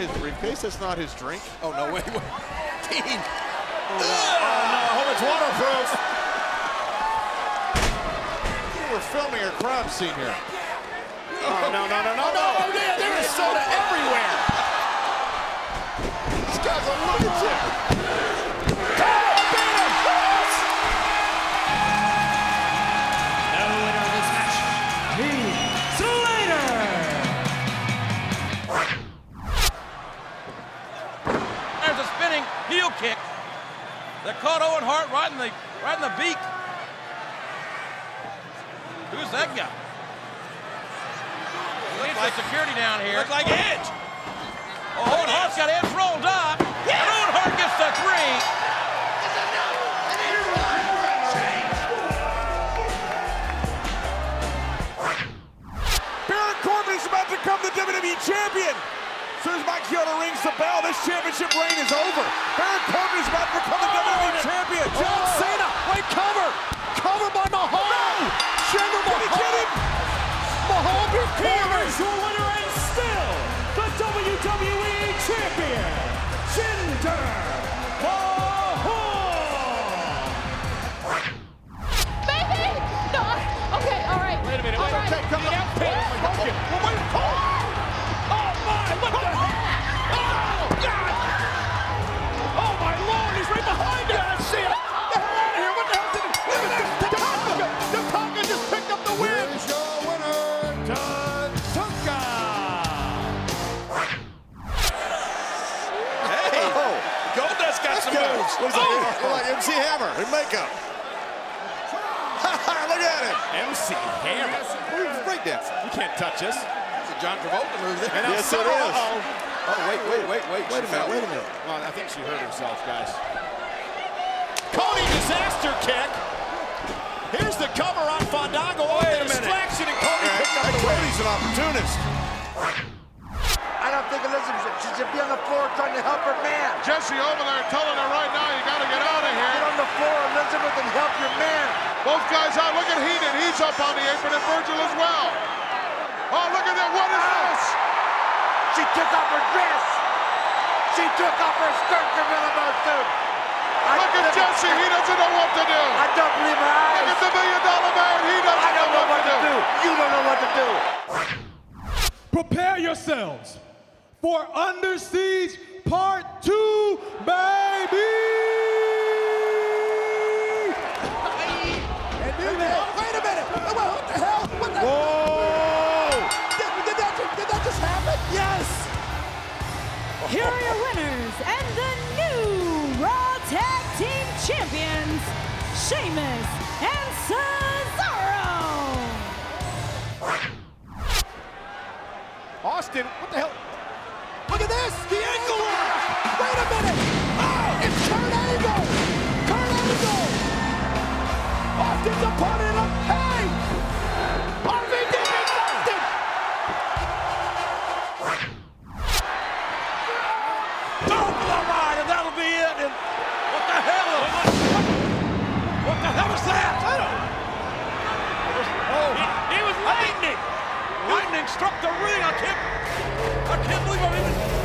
his briefcase. That's not his drink. Oh, no, wait, wait. Dean. Oh, no. Oh, I hope it's waterproof. We're filming a crime scene here. Oh, no, no, no, no, no. Oh, a spinning heel kick that caught Owen Hart right in the right in the beak. Who's that guy? Looks like security down here. Look like Edge. Oh, Owen Hart's got Edge rolled up. And Owen Hart gets the three. As soon as Mike Chioda rings the bell, this championship reign is over. Baron Corbin is about to become the WWE champion. John Cena, wait, cover. Cover by Mahal. Got some guy moves. looks like, looks like MC Hammer in makeup. Look at him. MC Hammer. He's breakdancing. You can't touch us. It's a John Travolta move there. And Yes, it Summer- is. Uh-oh. Oh, wait, wait, wait, wait. Wait a minute, wait a minute. Well, I think she hurt herself, guys. Cody disaster kick. Here's the cover on Fandango. Oh, Wait a minute. distraction, and Cody picked up And the. Cody's an opportunist. I don't think Elizabeth should, be on the floor trying to help her man. Jesse over there telling her right now, you got to get out of here. Get on the floor, Elizabeth, and help your man. Both guys out. Look at Heenan. He's up on the apron, and Virgil as well. Oh, look at that. What is this? She took off her dress. She took off her skirt, Gorilla Monsoon. Look at Jesse. He doesn't know what to do. I don't believe her Look at the million dollar man. He doesn't don't know what to do. You don't know what to do. Prepare yourselves for Under Siege Part 2, baby! And do. Wait a minute. What the hell? What the Whoa! Did, did, that, just- did that just happen? Yes. Here are your winners and the new Raw Tag Team Champions, Sheamus and Cesaro. Austin, what the hell? This. The ankle lock. Wait a minute. Oh, it's Kurt Angle. Kurt Angle. Austin's opponent up. Hey. RVD beats Austin. Boom! Lamar, and that'll be it. And what the hell? What the hell was that? Oh, He was lightning. lightning struck the ring. I can't. I can't believe I'm even.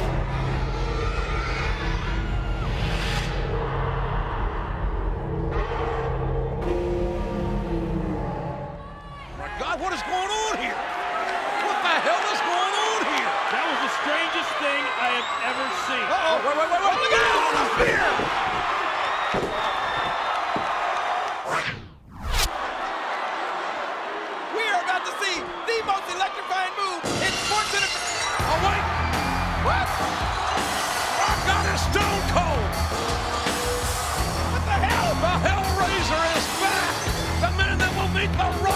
Stone cold! What the hell? The Hellraiser is back! The man that will meet The